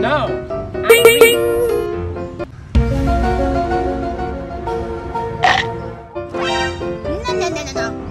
no, no, no, no.